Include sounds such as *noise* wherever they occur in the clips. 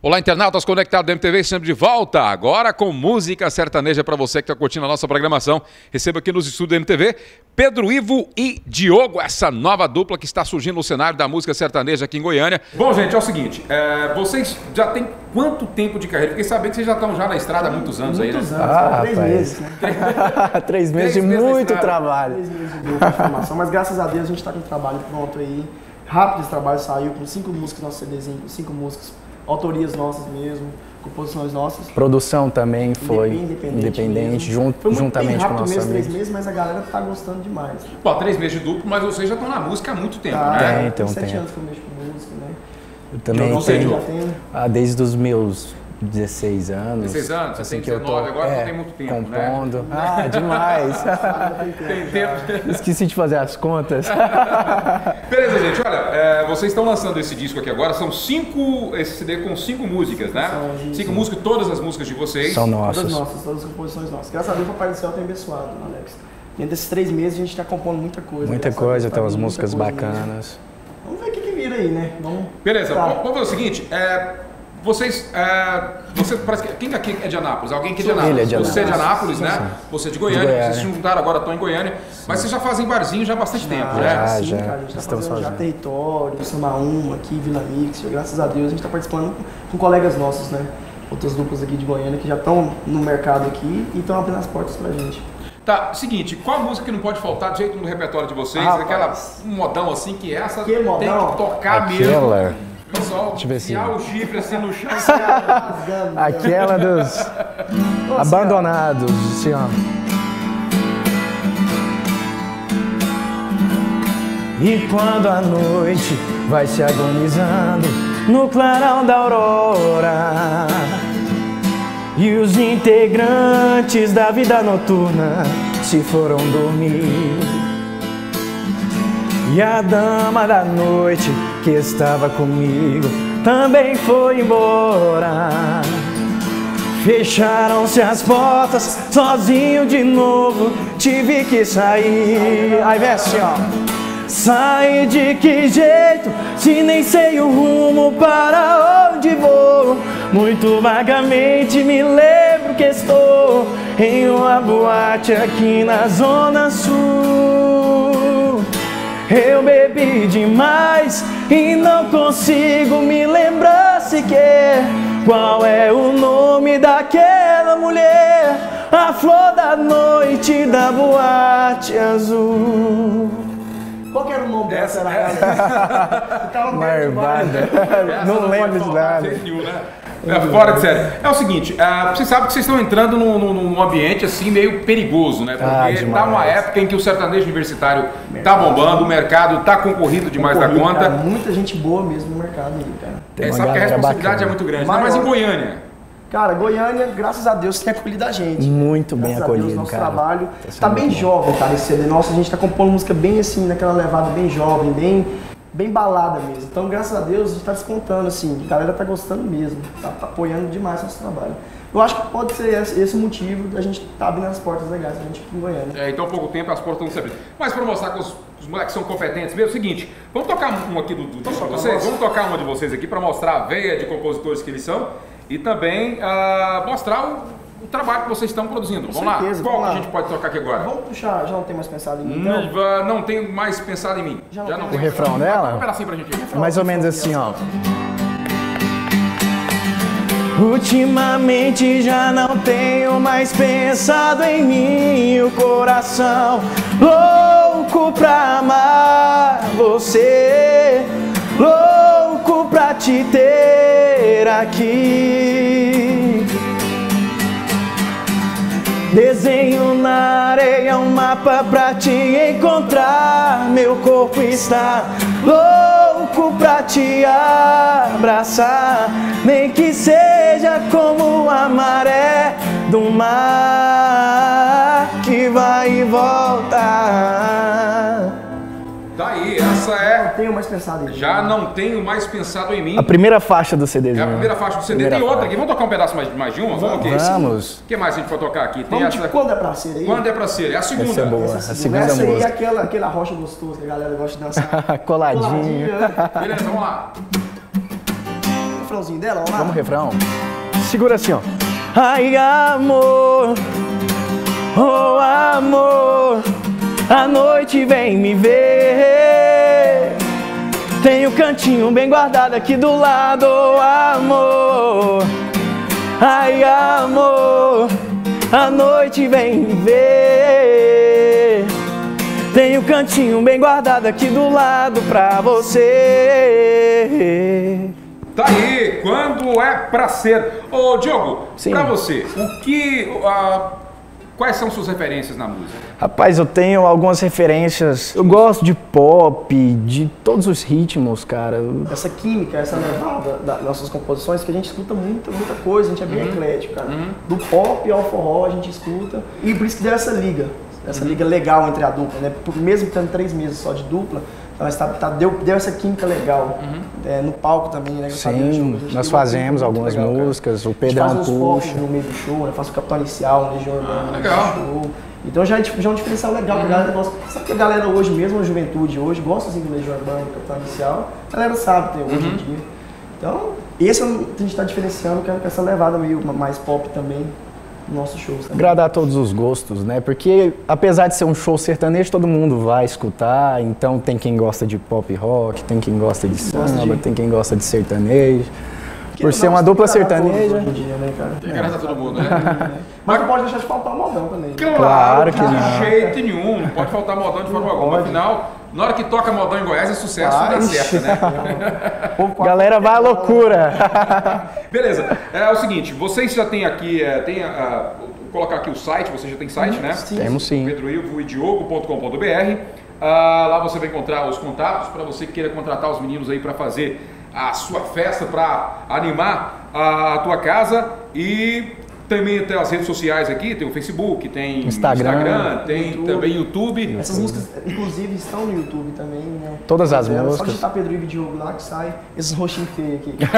Olá, internautas conectados da MTV, sempre de volta. Agora com música sertaneja para você que está curtindo a nossa programação. Recebo aqui nos estúdios da MTV Pedro Ivo e Diogo, essa nova dupla que está surgindo no cenário da música sertaneja aqui em Goiânia. Bom, gente, é o seguinte: é, vocês já têm quanto tempo de carreira? Fiquei sabendo que vocês já estão já na estrada há muitos anos muitos aí, né? Anos, Ah, três rapaz. meses, né? Três *laughs* meses Três de meses muito trabalho. Três meses de dupla de formação, mas graças a Deus a gente está com o trabalho pronto aí. Rápido esse trabalho saiu com cinco músicas, nosso CDzinho, com cinco músicas, autorias nossas mesmo, composições nossas. Produção também foi Independente independente, mesmo. jun- Foi muito juntamente com rápido nossos mesmo, três meses, mas a galera tá gostando demais. Bom, três meses de duplo, mas vocês já estão na música há muito tempo, Tá, né? Tem, tem um sete tempo. anos que eu mexo com música, né? Eu também Não sei, tenho. Já tenho. ah, desde os meus 16 anos. 16 anos, assim que eu 19, tô, agora não é, tem muito tempo, né? compondo. *laughs* Ah, demais. Tem tempo. Esqueci de fazer as contas. Beleza, gente, *laughs* vocês estão lançando esse disco aqui agora, são cinco, esse CD com cinco músicas, né? São. Cinco músicas, todas as músicas de vocês. São Todas nossos. nossas, todas as composições nossas. Graças a Deus o Papai do Céu tem abençoado, Alex. Dentro desses três meses a gente está compondo muita coisa. Muita coisa, tá tem umas vindo músicas coisa mesmo. bacanas. Vamos ver o que, que vira aí, né? Vamos. Beleza, Tá. vamos fazer o seguinte, é, vocês, é, você parece que, quem aqui é de Anápolis? Alguém que é de Anápolis? ele, é de Você é de Anápolis. Anápolis, né? Você é de Goiânia, De Goiânia. vocês se juntaram agora, estão em Goiânia, mas vocês já fazem barzinho já há bastante tempo, já. né? Ah, sim, já. cara, a gente tá Estamos fazendo já fazendo. território, Samaúma, aqui, Vila Mix, graças a Deus a gente tá participando com colegas nossos, né? Outras duplas aqui de Goiânia que já estão no mercado aqui e estão abrindo as portas pra gente. Tá, seguinte, qual música que não pode faltar de jeito no repertório de vocês? Rapaz. Aquela um modão assim que essa Que modão? tem que tocar mesmo. Aquela, Pessoal, enfiar o chifre assim no chão. Rasgando, *laughs* aquela dos abandonados, assim, ó. E quando a noite vai se agonizando no clarão da aurora E os integrantes da vida noturna se foram dormir E a dama da noite que estava comigo também foi embora Fecharam-se as portas, sozinho de novo, tive que sair. Aí vem assim, ó. De que jeito, se nem sei o rumo para onde vou. Muito vagamente me lembro que estou em uma boate aqui na Zona Sul. Eu bebi demais e não consigo me lembrar sequer qual é o nome daquela mulher, a flor da noite da boate azul. Qual que era o nome dessa? Era Ficava *laughs* perto Marvada. *laughs* Essa Não pode lembro de nada. né? É, fora de série. É o seguinte, ah, vocês sabem que vocês estão entrando num, num- num ambiente assim meio perigoso, né? Porque Ah, tá uma época em que o sertanejo universitário tá bombando, o mercado tá concorrido demais da Corrido, conta. cara, muita gente boa mesmo no mercado aí, cara. Tem É, sabe que a responsabilidade bacana. é muito grande, Maior. ainda mais em Goiânia. Cara, Goiânia, graças a Deus, tem acolhido a gente. Muito bem Graças a Deus, acolhido, nosso cara. trabalho Tá tá, bem bom. jovem, cara, esse CD. Nossa, a gente tá compondo música bem assim, naquela levada bem jovem, bem, bem balada mesmo. Então, graças a Deus, a gente tá descontando, assim, a galera tá gostando mesmo, tá, tá apoiando demais nosso trabalho. Eu acho que pode ser esse, o motivo da gente tá abrindo as portas legais pra gente aqui em Goiânia. É, então, há pouco tempo as portas estão se abrindo. Mas para mostrar que os, os moleques são competentes mesmo, é o seguinte, vamos tocar um aqui do, do disco de vocês? Vamos tocar uma de vocês aqui para mostrar a veia de compositores que eles são e também ah, mostrar o, o trabalho que vocês estão produzindo. vamos certeza, lá? Qual vamos que a lá. gente pode tocar aqui agora? Vamos puxar, já não tem mais pensado em mim, então? Não, não tenho mais pensado em mim. Já não tem tenho O refrão dela? Um pedacinho pra gente aí. Mais ou menos assim, ó. Ultimamente já não tenho mais pensado em mim, o coração louco pra amar você, louco pra te ter aqui. Desenho na areia um mapa pra te encontrar. Meu corpo está louco pra te abraçar. Nem que seja como a maré do mar que vai e volta. Daí, essa Não é. tenho mais pensado em mim. Já não tenho mais pensado em mim. A primeira faixa do CDzinho. É a primeira faixa do CD. Primeira Tem outra faixa. aqui. Vamos tocar um pedaço mais, mais de uma? Vamos, ok. Vamos. O que mais a gente pode tocar aqui? Tem Vamos de essa. quando é pra ser aí? Quando é pra ser? É a segunda. Essa é boa. Essa, A segunda essa aí é aquela, aquela rocha gostosa que a galera gosta de dançar. *laughs* Coladinho. né? Beleza, vamos lá. refrãozinho dela, vamos lá? Vamos refrão? Segura assim, ó. Ai, amor, oh amor, a noite vem me ver. Tem um cantinho bem guardado aqui do lado, oh amor. Ai, amor, a noite vem ver. Tem um cantinho bem guardado aqui do lado pra você. Tá aí, quando é pra ser. Ô, Diogo, Sim. pra você, o que. ah, quais são suas referências na música? Rapaz, eu tenho algumas referências. Eu gosto de pop, de todos os ritmos, cara. Essa química, essa levada das nossas composições, que a gente escuta muita, muita coisa, a gente é bem eclético, cara. Do pop ao forró a gente escuta. E por isso que deu essa liga, essa liga legal entre a dupla, né? Por- mesmo tendo três meses só de dupla, nós tá, tá- deu, deu essa química legal. É, no palco também, né? Show, Sim, gente nós fazemos algumas legal, cara. músicas, o A gente Pedrão faz puxa. no meio do show, né? Faz o Capitão Inicial, Legião Urbana, legal. no show. Então já é, tipo, já é um diferencial legal, que a galera gosta. Sabe que a galera hoje, mesmo a juventude hoje, gosta assim do Legião Urbana, do Capitão Inicial. A galera sabe ter hoje em dia. Então, esse é o que a gente está diferenciando, que é essa levada meio mais pop também no nosso show. Sabe? Agradar a todos os gostos, né? Porque apesar de ser um show sertanejo, todo mundo vai escutar. Então tem quem gosta de pop rock, tem quem gosta de Gosta samba, de- tem quem gosta de sertanejo. Porque Por ser uma dupla sertaneja. Hoje em dia, né, cara? Tem que agradar todo mundo, né? *laughs* Mas não pode deixar de faltar o modão também. Claro que de não. jeito nenhum, não pode faltar modão de forma alguma. Afinal, na hora que toca modão em Goiás é sucesso, Vai. dá certo, né? *laughs* Galera, vai à loucura! *laughs* Beleza, é, o seguinte, vocês já têm aqui, é, tem a- a- vou colocar aqui o site, você já tem site, né? Sim. Temos sim. pedroilvoidiogo.com.br. Ah, lá você vai encontrar os contatos para você que queira contratar os meninos aí para fazer a sua festa, para animar a, a tua casa e também tem as redes sociais aqui, tem o Facebook, tem Instagram, tem YouTube. também YouTube. Essas músicas, inclusive, estão no YouTube também, né? Todas as Só músicas. digitar Pedro Ivo Diogo lá que sai esses roxinhos feios aqui. *laughs*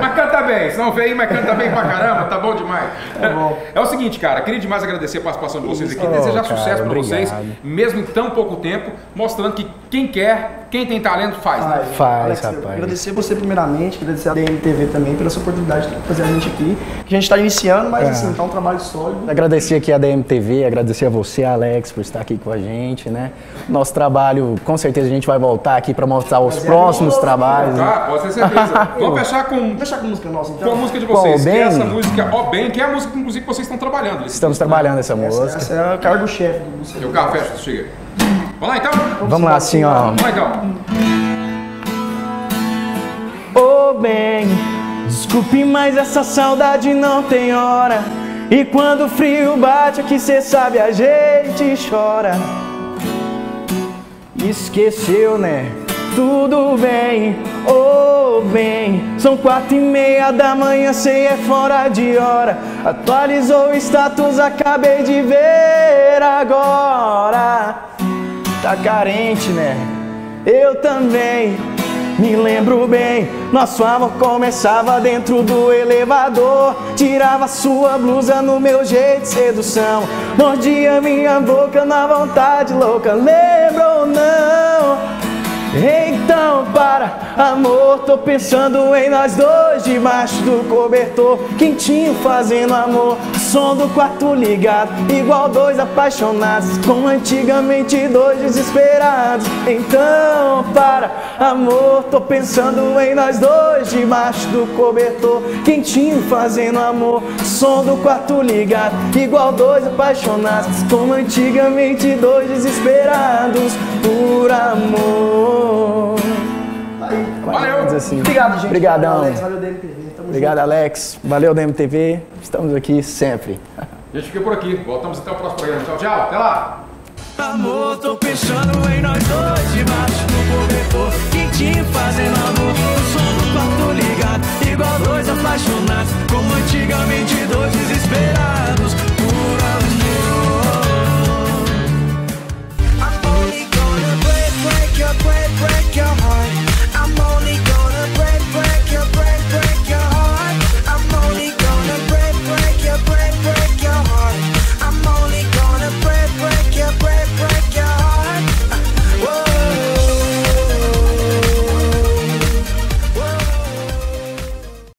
Mas canta bem, se não veio, mas canta bem pra caramba, tá bom demais. Tá bom. *laughs* É o seguinte, cara, queria demais agradecer a participação de vocês aqui, Oh, desejar cara, sucesso pra vocês, mesmo em tão pouco tempo, mostrando que quem quer, quem tem talento faz, né? Faz, Alex, rapaz. Agradecer você primeiramente, agradecer a DMTV também pela sua oportunidade de fazer a gente aqui. Que a gente está iniciando, mas É. assim, tá um trabalho sólido. Agradecer aqui a DMTV, agradecer a você, Alex, por estar aqui com a gente, né? Nosso trabalho, com certeza a gente vai voltar aqui para mostrar os Mas é próximos bom, trabalhos. né? Tá, pode ter certeza. *laughs* Vamos fechar com, Vamos deixar com a música nossa, então? com a música de Qual, vocês, que é Bem? essa música Ó Bem, que é a música que inclusive vocês estão trabalhando. Estamos trabalhando essa Essa, música. essa é o cargo-chefe do E Luciano. o carro fecha, chega. Vamos lá então? Vamos lá, assim, ó. Vamos lá então. Ô bem, desculpe, mas essa saudade não tem hora. E quando o frio bate aqui, cê sabe, a gente chora. Esqueceu, né? Tudo bem, ô bem. São quatro e meia da manhã, cê é fora de hora. Atualizou o status, acabei de ver agora. Tá carente, né? Eu também me lembro bem. Nosso amor começava dentro do elevador. Tirava sua blusa no meu jeito de sedução. Mordia minha boca na vontade louca. Lembra ou não? Então para, amor, tô pensando em nós dois debaixo do cobertor, quentinho fazendo amor, som do quarto ligado, igual dois apaixonados, como antigamente dois desesperados. Então para, amor, tô pensando em nós dois debaixo do cobertor, quentinho fazendo amor, som do quarto ligado, igual dois apaixonados, como antigamente dois desesperados por amor. Valeu. Assim. Obrigado, gente. Obrigadão. Valeu, Alex. Valeu, DMTV. Tamo Obrigado, junto. Alex. Valeu, DMTV. Estamos aqui sempre. A gente fica por aqui. Voltamos até o próximo programa. Tchau, tchau. Até lá. Amor, tô pensando em nós dois debaixo do cobertor, quentinho fazendo amor, o som do quarto ligado, igual dois apaixonados, como antigamente dois desesperados